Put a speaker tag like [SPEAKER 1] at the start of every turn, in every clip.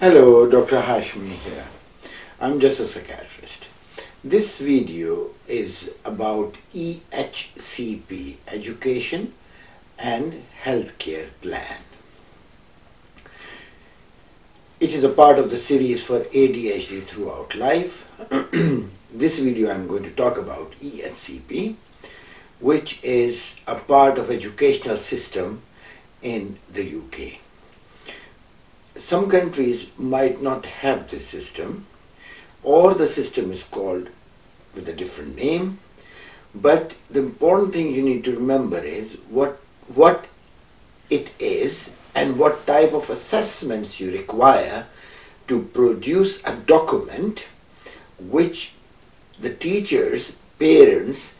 [SPEAKER 1] Hello, Dr. Hashmi here. I'm just a psychiatrist. This video is about EHCP, Education and Healthcare Plan. It is a part of the series for ADHD throughout life. this video I'm going to talk about EHCP, which is a part of educational system in the UK some countries might not have this system or the system is called with a different name. But the important thing you need to remember is what what it is and what type of assessments you require to produce a document which the teachers, parents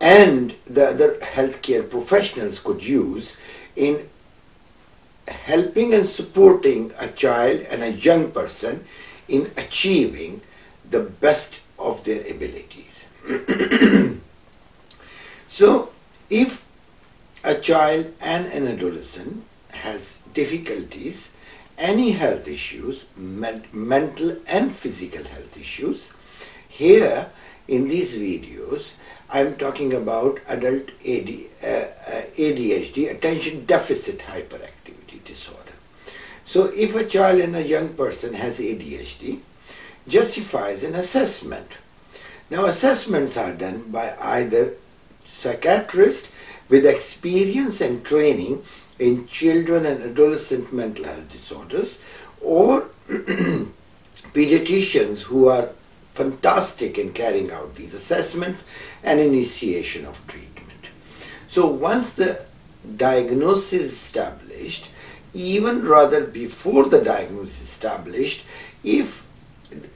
[SPEAKER 1] and the other healthcare professionals could use in helping and supporting a child and a young person in achieving the best of their abilities. so, if a child and an adolescent has difficulties, any health issues, mental and physical health issues, here in these videos, I'm talking about adult AD, uh, uh, ADHD, attention deficit hyperactivity disorder. So if a child and a young person has ADHD, justifies an assessment. Now assessments are done by either psychiatrist with experience and training in children and adolescent mental health disorders or pediatricians who are fantastic in carrying out these assessments and initiation of treatment. So once the diagnosis is established, even rather before the diagnosis is established, if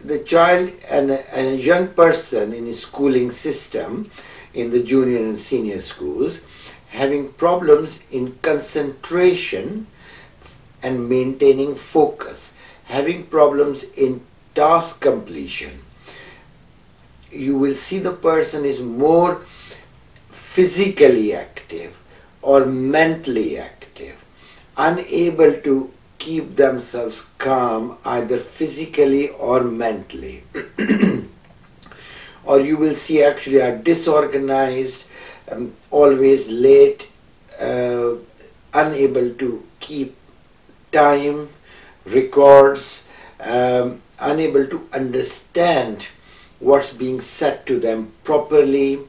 [SPEAKER 1] the child and a, and a young person in a schooling system in the junior and senior schools having problems in concentration and maintaining focus, having problems in task completion, you will see the person is more physically active or mentally active, unable to keep themselves calm either physically or mentally. or you will see actually are disorganized, um, always late, uh, unable to keep time, records, um, unable to understand what's being said to them properly,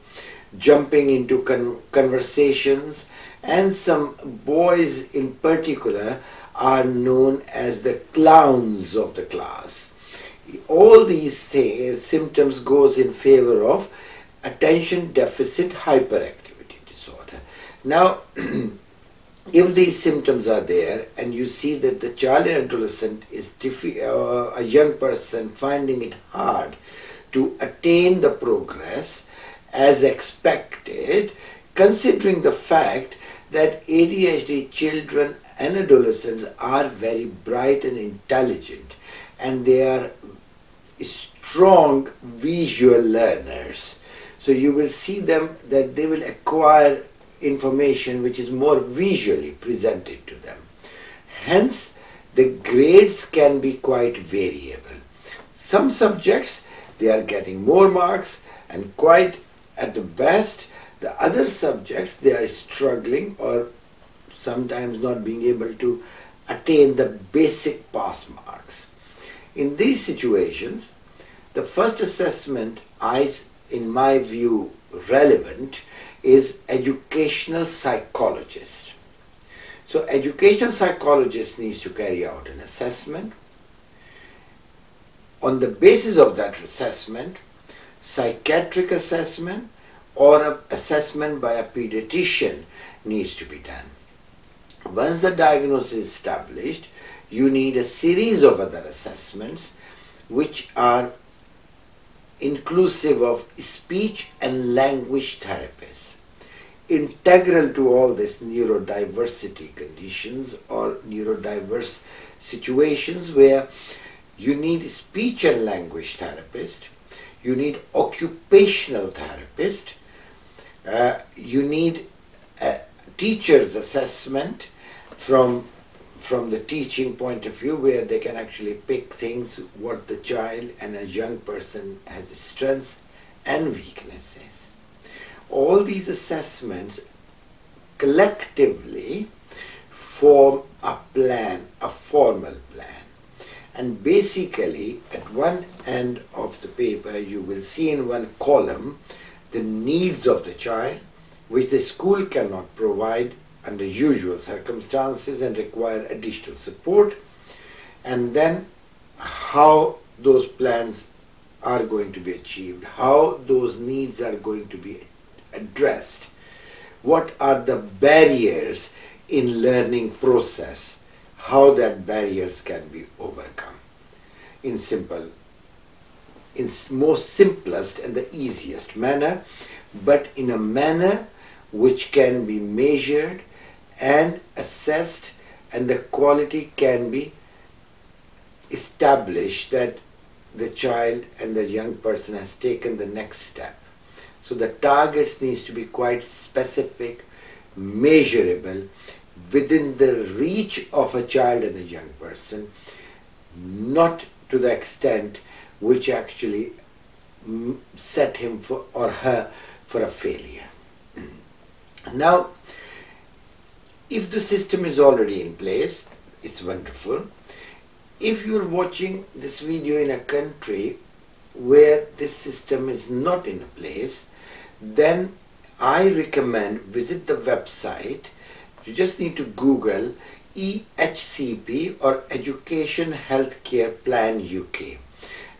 [SPEAKER 1] jumping into con conversations, and some boys in particular are known as the clowns of the class. All these symptoms goes in favor of attention deficit hyperactivity disorder. Now, if these symptoms are there and you see that the child and adolescent is uh, a young person finding it hard to attain the progress as expected, considering the fact that ADHD children and adolescents are very bright and intelligent and they are strong visual learners. So you will see them that they will acquire information which is more visually presented to them. Hence, the grades can be quite variable. Some subjects they are getting more marks and quite at the best the other subjects they are struggling or sometimes not being able to attain the basic pass marks. In these situations, the first assessment is, in my view, relevant is educational psychologist. So educational psychologist needs to carry out an assessment on the basis of that assessment, psychiatric assessment or an assessment by a pediatrician needs to be done. Once the diagnosis is established, you need a series of other assessments which are inclusive of speech and language therapists. Integral to all this neurodiversity conditions or neurodiverse situations where you need speech and language therapist, you need occupational therapist, uh, you need a teacher's assessment from from the teaching point of view where they can actually pick things what the child and a young person has strengths and weaknesses. All these assessments collectively form a plan, a formal plan. And basically, at one end of the paper, you will see in one column the needs of the child, which the school cannot provide under usual circumstances and require additional support, and then how those plans are going to be achieved, how those needs are going to be addressed, what are the barriers in learning process, how that barriers can be overcome. In simple, in most simplest and the easiest manner, but in a manner which can be measured and assessed and the quality can be established that the child and the young person has taken the next step. So the targets needs to be quite specific, measurable, within the reach of a child and a young person, not to the extent which actually mm, set him for, or her for a failure. Now, if the system is already in place, it's wonderful. If you're watching this video in a country where this system is not in place, then I recommend visit the website. You just need to Google EHCP or Education Healthcare Plan UK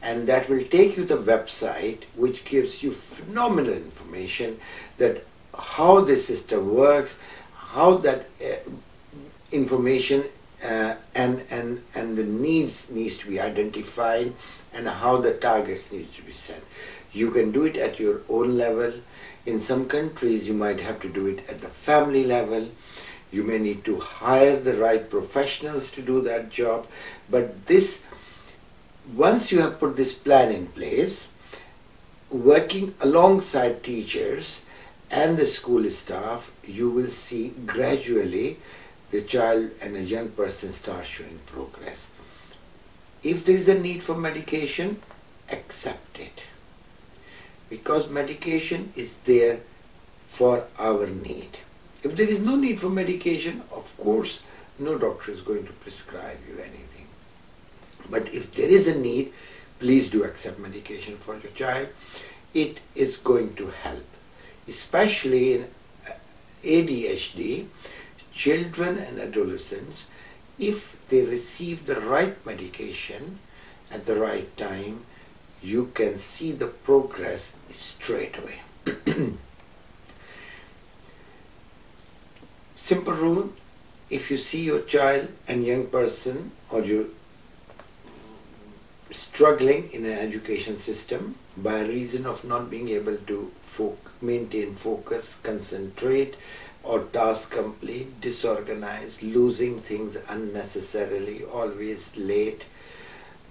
[SPEAKER 1] and that will take you the website which gives you phenomenal information that how the system works, how that uh, information uh, and, and, and the needs needs to be identified and how the targets needs to be set. You can do it at your own level. In some countries you might have to do it at the family level. You may need to hire the right professionals to do that job. But this, once you have put this plan in place, working alongside teachers and the school staff, you will see gradually the child and a young person start showing progress. If there is a need for medication, accept it. Because medication is there for our need. If there is no need for medication, of course, no doctor is going to prescribe you anything. But if there is a need, please do accept medication for your child. It is going to help especially in uh, ADHD, children and adolescents, if they receive the right medication at the right time, you can see the progress straight away. Simple rule, if you see your child and young person or your struggling in an education system by reason of not being able to fo maintain focus, concentrate, or task complete, disorganized, losing things unnecessarily, always late,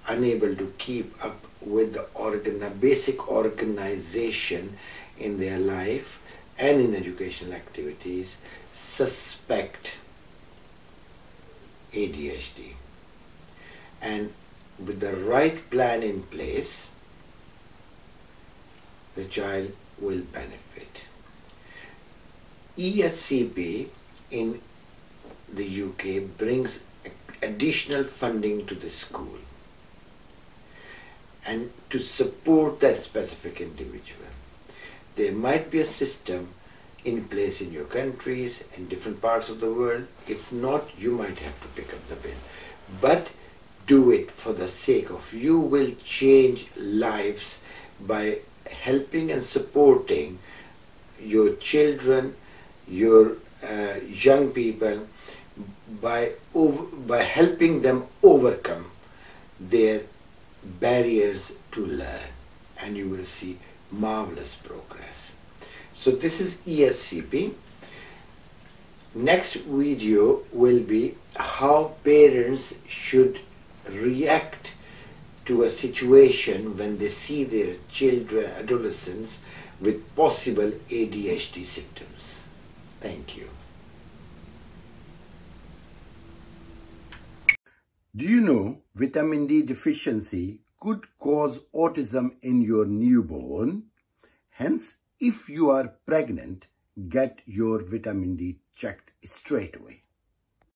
[SPEAKER 1] unable to keep up with the organ basic organization in their life and in educational activities, suspect ADHD. And with the right plan in place, the child will benefit. EHCP in the UK brings additional funding to the school and to support that specific individual. There might be a system in place in your countries in different parts of the world. If not, you might have to pick up the bill. But do it for the sake of you will change lives by helping and supporting your children, your uh, young people by over, by helping them overcome their barriers to learn and you will see marvelous progress. So this is EHCP. Next video will be how parents should react to a situation when they see their children, adolescents with possible ADHD symptoms. Thank you.
[SPEAKER 2] Do you know vitamin D deficiency could cause autism in your newborn? Hence, if you are pregnant, get your vitamin D checked straight away.